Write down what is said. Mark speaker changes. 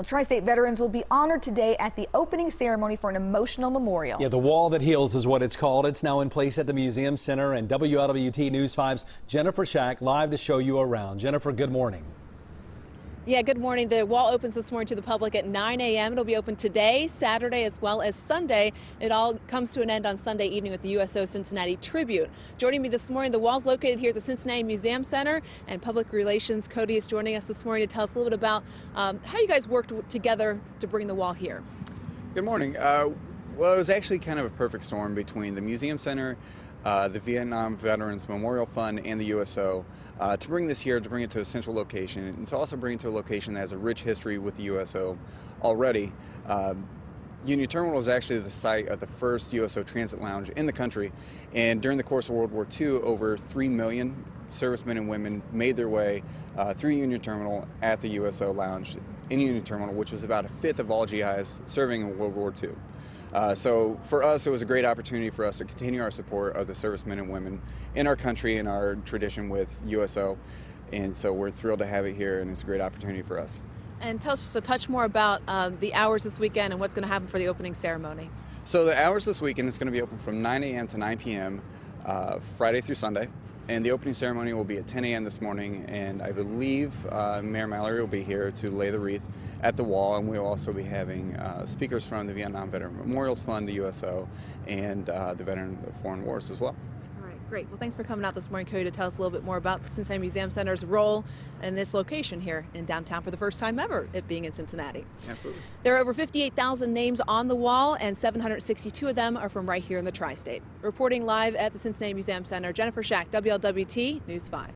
Speaker 1: Well, Tri-State veterans will be honored today at the opening ceremony for an emotional memorial.
Speaker 2: Yeah, the wall that heals is what it's called. It's now in place at the Museum Center and WLWT News 5's Jennifer Shack live to show you around. Jennifer, good morning.
Speaker 3: Yeah, good morning. The wall opens this morning to the public at 9 a.m. It'll be open today, Saturday, as well as Sunday. It all comes to an end on Sunday evening with the USO Cincinnati Tribute. Joining me this morning, the wall's located here at the Cincinnati Museum Center, and Public Relations Cody is joining us this morning to tell us a little bit about um, how you guys worked together to bring the wall here.
Speaker 4: Good morning. Uh, well, it was actually kind of a perfect storm between the Museum Center, uh, the Vietnam Veterans Memorial Fund, and the USO uh, to bring this here, to bring it to a central location, and to also bring it to a location that has a rich history with the USO already. Uh, Union Terminal is actually the site of the first USO transit lounge in the country, and during the course of World War II, over 3 million servicemen and women made their way uh, through Union Terminal at the USO lounge in Union Terminal, which was about a fifth of all GIs serving in World War II. Uh, so for us, it was a great opportunity for us to continue our support of the servicemen and women in our country and our tradition with USO. And so we're thrilled to have it here, and it's a great opportunity for us.
Speaker 3: And tell us a touch more about um, the hours this weekend and what's going to happen for the opening ceremony.
Speaker 4: So the hours this weekend is going to be open from 9 a.m. to 9 p.m. Uh, Friday through Sunday. And the opening ceremony will be at 10 a.m. this morning, and I believe uh, Mayor Mallory will be here to lay the wreath at the wall, and we'll also be having uh, speakers from the Vietnam Veteran Memorials Fund, the USO, and uh, the Veteran of Foreign Wars as well.
Speaker 3: Great. Well, thanks for coming out this morning, Cody, to tell us a little bit more about the Cincinnati Museum Center's role in this location here in downtown for the first time ever, it being in Cincinnati.
Speaker 4: Absolutely.
Speaker 3: There are over 58,000 names on the wall, and 762 of them are from right here in the tri-state. Reporting live at the Cincinnati Museum Center, Jennifer Schack, WLWT News 5.